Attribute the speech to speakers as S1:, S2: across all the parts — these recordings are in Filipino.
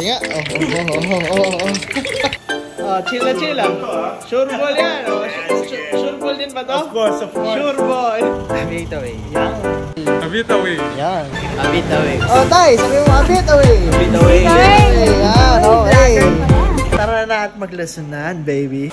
S1: Nga. Oh, oh, oh, oh, oh, oh. Oh, chill na chill ah. Sure ball yan. Oh. Sure, sure, ball din ba to?
S2: Of course, of course.
S1: Sure ball.
S3: Abit away.
S1: Yan.
S2: Abit away.
S1: Yan.
S3: Abit away.
S1: Oh, tay, sabi mo abit away.
S3: Abit away.
S1: Hey, yan, okay. Tara na at maglasunan, baby.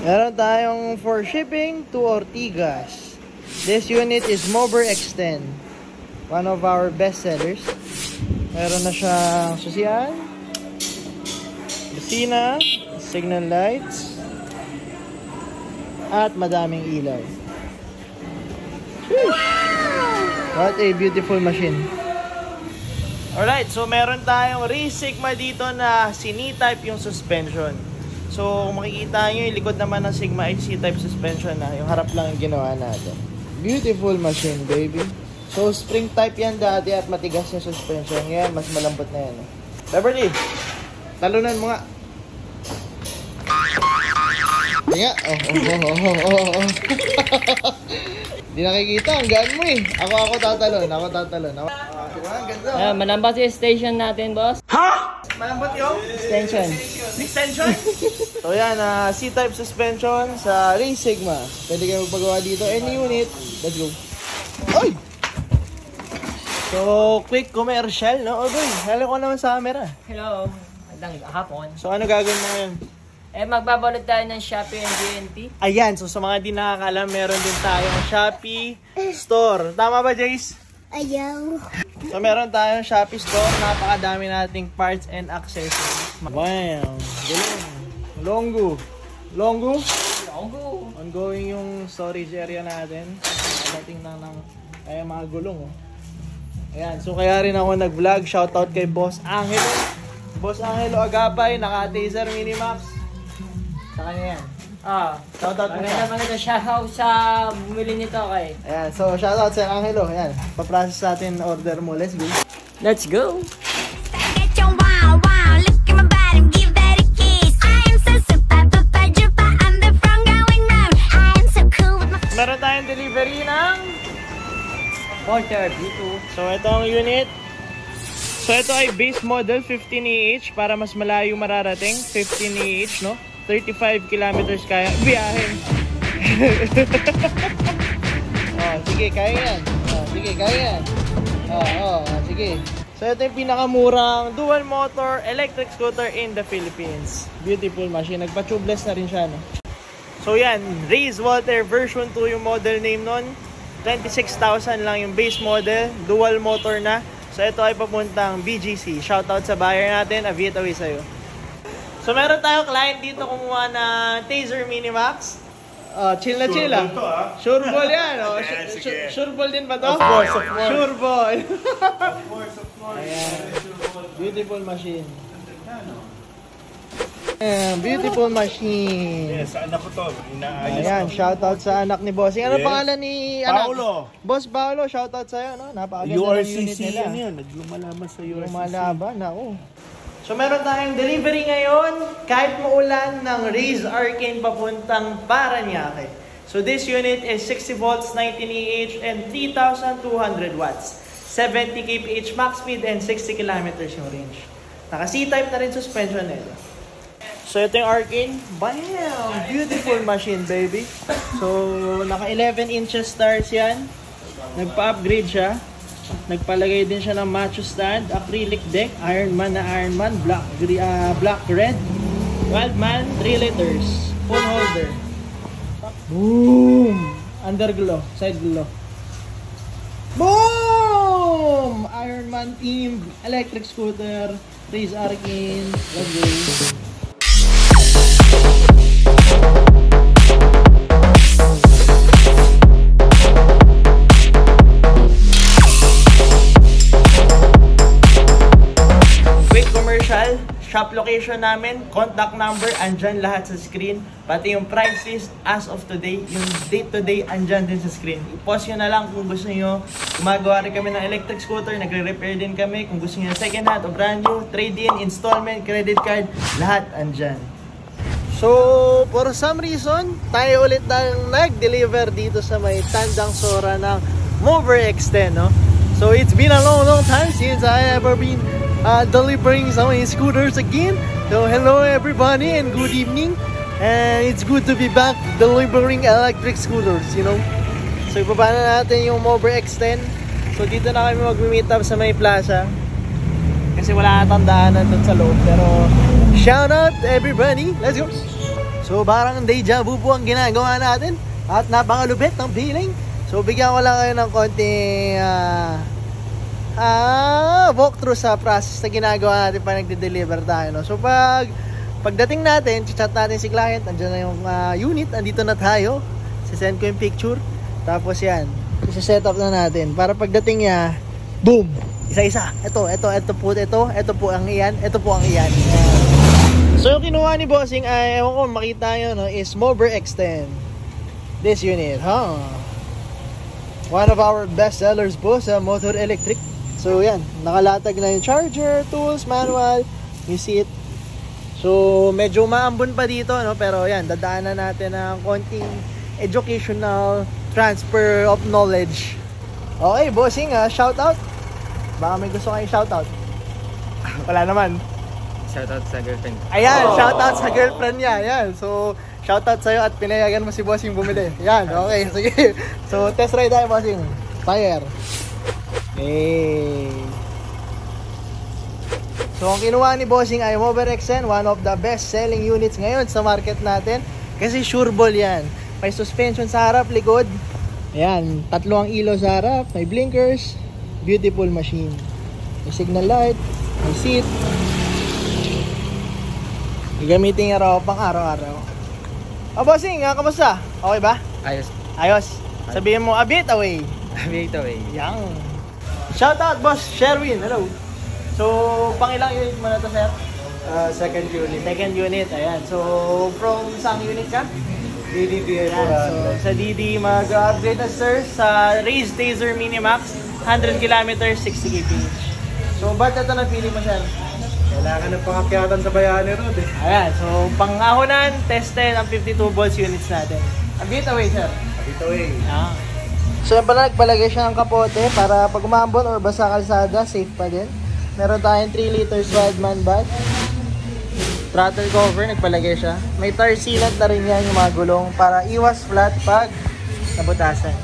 S1: Meron tayong for shipping to Ortigas. This unit is Mober Extend. One of our best sellers. Meron na siyang susian, busina, signal lights, at madaming ilaw. Whew! What a beautiful machine. Alright, so meron tayong Race Sigma dito na C-type yung suspension. So, kung makikita nyo, yung likod naman ng Sigma ay C-type suspension na. Yung harap lang yung ginawa natin. Beautiful machine, baby. So, spring type yan dati at matigas yung suspension. Yan, mas malambot na yan. Beverly, talunan mo nga. Hindi nga. Oh, oh, oh, oh, oh, oh. Hindi nakikita, ang gaan mo eh. Ako, ako tatalon, ako tatalon. Ako, ah, diba? Ang ganda.
S3: Ah, malambas yung station natin, boss.
S1: Malambot yung
S3: Extension.
S1: extension. so yan, ah, C-type suspension sa Race Sigma. Pwede kayo magpagawa dito. Any unit, let's go. Oy! So, quick commercial, no? Oh, boy, halo ko naman sa camera.
S3: Hello. Magandang hapon.
S1: So, ano gagawin mo ngayon?
S3: Eh, magbabalot tayo ng Shopee and GNT.
S1: Ayan, so sa mga di nakakalam, meron din tayong Shopee store. Tama ba, Jace?
S4: Ayaw.
S1: So, meron tayong Shopee store. Napakadami nating parts and accessories. Bam! Galing. Longgo. Longgo?
S3: Longo.
S1: Ongoing yung storage area natin. Dating lang ng ay mga gulong. Oh. Ayan, so kaya rin ako nag-vlog. Shoutout kay Boss Angelo. Boss Angelo Agapay, naka-taser Minimax. Sa kanya yan.
S3: Ah.
S1: Shoutout mo
S3: Maganda
S1: siya.
S3: maganda shoutout sa bumili nito kay.
S1: Ayan, so shoutout sa Angelo. Ayan, paprocess natin order mo. Let's go.
S3: Let's go.
S1: Meron tayong delivery ng...
S3: Porter B2.
S1: So ito ang unit. So ito ay base model 15AH para mas malayo mararating. 15AH, no? 35 kilometers kaya biyahe. oh, sige, kaya yan. Oh, sige, kaya yan. Oh, oh, oh, sige. So ito yung pinakamurang dual motor electric scooter in the Philippines. Beautiful machine. Nagpa-tubeless na rin siya, no? So yan, Race Walter version 2 yung model name nun. 26,000 lang yung base model, dual motor na. So ito ay papuntang BGC. Shoutout sa buyer natin, Aviate away sa'yo. So meron tayong client dito kumuha ng Taser Minimax. Uh, chill na chill ah.
S2: ball to, ah.
S1: Sure ball yan. Oh.
S2: Sige,
S1: Sure,
S2: sige.
S1: sure, sure ball din ba to?
S2: Of course, of course.
S1: Sure ball.
S2: Of course, of course.
S1: Ayan. Beautiful machine. Ayan, beautiful machine.
S2: Yes, anak ko to. Inaayos
S1: Ayan,
S2: ko.
S1: shoutout sa anak ni Bossing. Ano
S2: Yes.
S1: pangalan ni anak?
S2: Paulo.
S1: Boss Paolo, shoutout sa'yo, no? Napakaganda ng unit
S2: URCC,
S1: nila.
S2: ano yun? Naglumalaman sa URCC.
S1: Lumalaban, ako. So meron tayong delivery ngayon, kahit maulan, ng Raze Arcane papuntang Paranaque. So this unit is 60 volts, 19 EH, and 3,200 watts. 70 kph max speed and 60 kilometers yung range. Naka C-type na rin suspension nito. So ito yung Arcane. Bam! Beautiful machine, baby. So, naka 11 inches stars yan. Nagpa-upgrade siya. Nagpalagay din siya ng macho stand, acrylic deck, Ironman na Ironman, black, gre- ah, black red, Wildman, 3 liters, phone holder. Boom! Underglow, side glow. Boom! Ironman team, electric scooter, Race Arcane, let's shop location namin, contact number, andyan lahat sa screen. Pati yung price list as of today, yung date to day, andyan din sa screen. I-post nyo na lang kung gusto nyo. Gumagawa rin kami ng electric scooter, nagre-repair din kami. Kung gusto nyo second hand o brand new, trade-in, installment, credit card, lahat andyan. So, for some reason, tayo ulit nang nag-deliver dito sa may Tandang Sora ng Mover X10, no? So, it's been a long, long time since I ever been uh, delivering some scooters again. So, hello everybody and good evening. And it's good to be back delivering electric scooters, you know? So, ibaba na natin yung Mover X10. So, dito na kami mag-meet up sa may plaza. Kasi wala na tandaanan doon sa loob. Pero, shout out everybody. Let's go! So, parang deja vu po ang ginagawa natin. At napakalupit ng feeling. So, bigyan ko lang kayo ng konting ah ah, walkthrough sa process na ginagawa natin pa nagde-deliver tayo. No? So, pag pagdating natin, chat natin si client, andyan na yung ah, unit, andito na tayo. Sisend ko yung picture. Tapos yan, isa-set up na natin. Para pagdating niya, boom! Isa-isa. Ito, ito, ito po, ito, ito po ang iyan, ito po ang iyan. Ayan. So yung kinuha ni Bossing ay, ewan ko makita nyo, no, is Mover X10. This unit, huh? One of our best sellers po sa motor electric. So yan, nakalatag na yung charger, tools, manual, you see it. So medyo maambon pa dito, no? pero yan, dadaanan natin ng konting educational transfer of knowledge. Okay, Bossing, ah, shout out. Baka may gusto kayong shout out. Wala naman.
S3: Shoutout sa girlfriend.
S1: Ayan, shoutout sa girlfriend niya. Ayan. So, shoutout sa'yo at pinayagan mo si Bossing bumili. Ayan, okay. Sige. So, test ride tayo, Bossing. Fire. Hey. So, ang kinuha ni Bossing ay Mover XN, one of the best-selling units ngayon sa market natin. Kasi sure ball yan. May suspension sa harap, likod. Ayan, tatlo ang ilaw sa harap, may blinkers. Beautiful machine. May signal light, may seat, Gagamitin nga raw pang araw-araw. O bossing, ah, kamusta? Okay ba?
S3: Ayos.
S1: Ayos. Sabihin mo, a bit away.
S3: Dito eh.
S1: Yang. Shout out, boss Sherwin. Hello. So, pang ilang unit mo na to, sir?
S2: Uh, second unit.
S1: Second unit, ayan. So, from isang unit ka?
S2: DDDI
S1: Ayan. So, sa DD, mag-upgrade na, sir, sa Raise Taser Minimax, 100 km, 60 kph. So, ba't ito napili mo, sir?
S2: Kailangan ng pangakyatan sa Bayani Road eh.
S1: Ayan, so pangahunan, tested ang 52 volts units natin. A bit away, sir.
S2: Dito eh.
S1: Ah. So yan pala, nagpalagay siya ng kapote para pag umambon or basa kalsada, safe pa din. Meron tayong 3 liters wide man bag. Throttle cover, nagpalagay siya. May tire sealant na rin yan yung mga gulong para iwas flat pag nabutasan.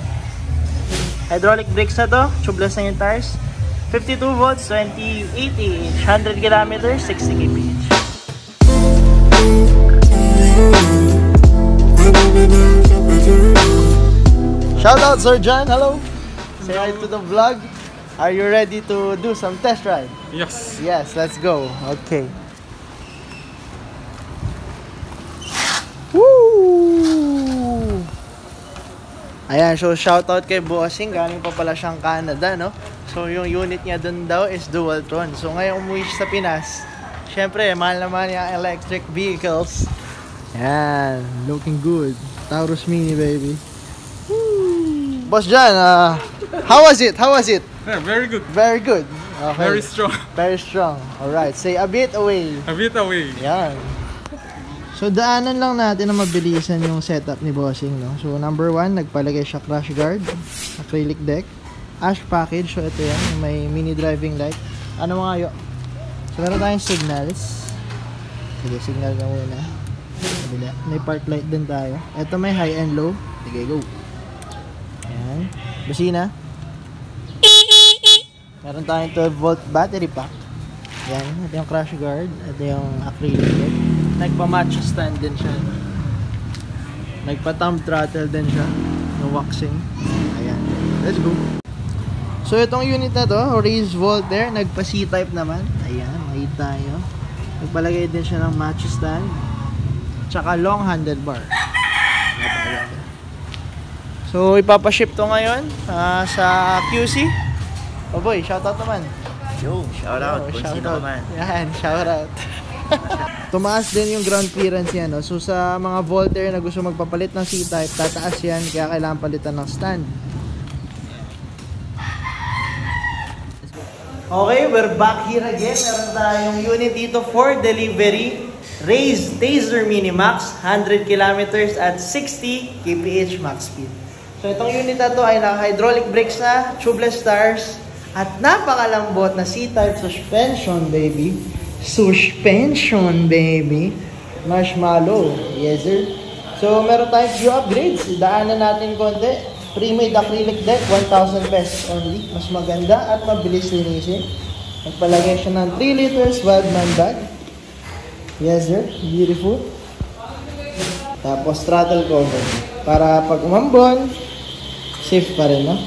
S1: Hydraulic brakes na to, tubeless na yung tires. 52 volts, 20, 80, 100 km, 60 kph. Shout out Sir John, hello. Say hi to the vlog. Are you ready to do some test ride?
S2: Yes.
S1: Yes, let's go. Okay. Woo! Ayan, so shoutout kay Bossing. Galing pa pala siyang Canada, no? So yung unit niya dun daw is Dualtron. So ngayon umuwi siya sa Pinas. Siyempre, mahal naman yung electric vehicles. Yan, looking good. Taurus Mini, baby. Boss John, uh, how was it? How was it?
S2: Yeah, very good.
S1: Very good. Okay.
S2: Very strong.
S1: Very strong. Alright, say a bit away.
S2: A bit away.
S1: Yan. So, daanan lang natin na mabilisan yung setup ni Bossing, no? So, number one, nagpalagay siya crash guard, acrylic deck, ash package. So, ito yan, may mini driving light. Ano mga yo? So, meron tayong signals. Sige, signal na muna. Kabila. May park light din tayo. Ito may high and low. Sige, go. Busina. Meron tayong 12 volt battery pack. Yan, ito yung crash guard, ito yung acrylic. Nagpa-match stand din siya. Nagpa-thumb throttle din siya. No waxing. Ayan. Let's go. So itong unit na to, raised volt there, nagpa C-type naman. Ayan, makita tayo. Nagpalagay din siya ng match stand. Tsaka long handlebar. So ipapaship to ngayon ah, sa QC. Oh boy, shoutout naman.
S5: Yo, shout out
S1: Oh,
S5: kung
S1: shout
S5: sino
S1: out.
S5: ka man.
S1: Yan, shout out. Tumaas din yung ground clearance yan. No? So sa mga Voltaire na gusto magpapalit ng C-type, tataas yan kaya kailangan palitan ng stand. Okay, we're back here again. Meron tayong unit dito for delivery. Raise Taser Minimax, 100 kilometers at 60 kph max speed. So itong unit na to ay naka-hydraulic brakes na, tubeless stars, at napakalambot na C-type suspension, baby. Suspension, baby. Marshmallow. Yes, sir. So, meron tayong few upgrades. Daanan natin konti. Pre-made acrylic deck, 1,000 pesos only. Mas maganda at mabilis linisin. Nagpalagay siya ng 3 liters Wildman bag. Yes, sir. Beautiful. Tapos throttle cover. Para pag umambon, safe pa rin, no?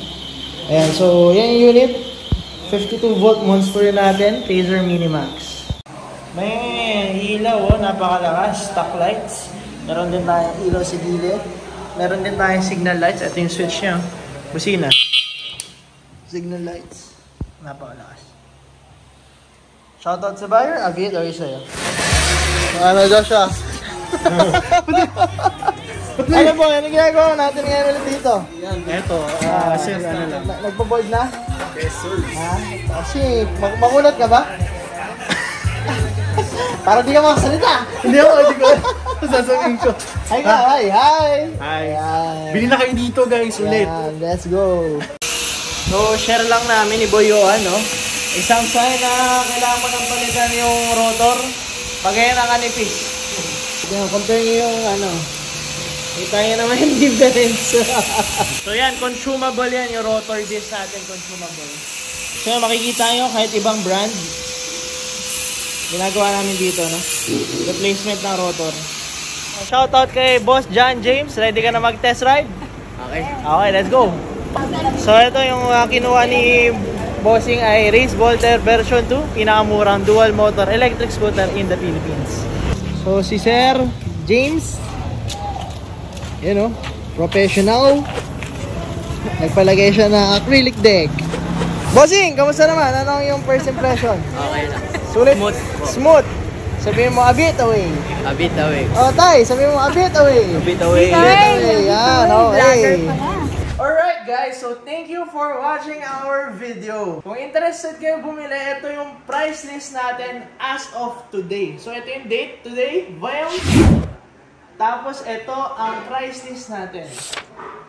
S1: Ayan, so yan yung unit. 52 volt monster natin, Taser Minimax. May ilaw, oh, napakalakas. Stock lights. Meron din tayong ilaw sa gilid. Meron din tayong signal lights. Ito yung switch niya. Busina. Signal lights. Napakalakas. Shoutout sa buyer. Agit or sa'yo? Ano Joshua? ano po, ano ginagawa natin ngayon ulit dito?
S2: Eto, ah, sir, ano lang.
S1: Na- Nagpo-board na?
S2: Yes, sir.
S1: Ha? Kasi, mag makulat ka ba? Para di ka makasalita.
S2: Hindi ako, hindi ko. Sasabihin ko.
S1: Hi ka, hi, hi.
S2: Hi.
S1: Ayan.
S2: Bili na kayo dito, guys, ulit.
S1: Ayan, let's go. So, share lang namin ni Boy Johan, no? Isang sign na kailangan mo nang palitan yung rotor. Pagaya na kanipis. Compare nyo yung ano. Kita nyo naman yung difference. so yan, consumable yan. Yung rotor disc natin, consumable. So yan, makikita nyo kahit ibang brand. Ginagawa namin dito, no? Replacement ng rotor. Shoutout kay Boss John James. Ready ka na mag-test ride?
S3: Okay.
S1: Okay, let's go. So ito yung uh, kinuha ni Bossing ay Race Voltaire version 2, pinakamurang dual motor electric scooter in the Philippines. So si Sir James, you know, professional. Nagpalagay siya ng acrylic deck. Bossing, kamusta naman? Ano yung first impression?
S3: Okay lang.
S1: Sulit?
S3: Smooth.
S1: Smooth. Sabihin mo a bit away.
S3: A bit away.
S1: Oh, tay, sabihin mo a bit away.
S3: A bit away.
S1: A bit away. Yan,
S4: pala.
S1: Alright guys, so thank you for watching our video. Kung interested kayo bumili, ito yung price list natin as of today. So ito yung date today, Vayam. Tapos ito ang price list natin.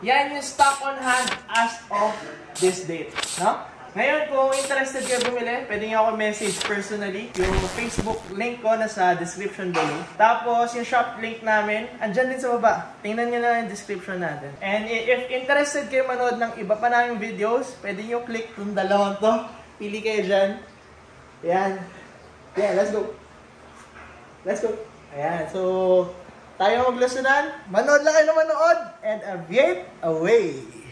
S1: Yan yung stock on hand as of this date. No? Ngayon, kung interested kayo bumili, pwede nyo ako message personally. Yung Facebook link ko nasa description below. Tapos, yung shop link namin, andyan din sa baba. Tingnan nyo na yung description natin. And if interested kayo manood ng iba pa naming videos, pwede nyo click yung dalawang to. Pili kayo dyan. Ayan. Yeah, let's go. Let's go. Ayan, so, tayo maglusunan. Manood lang kayo na manood. And aviate away.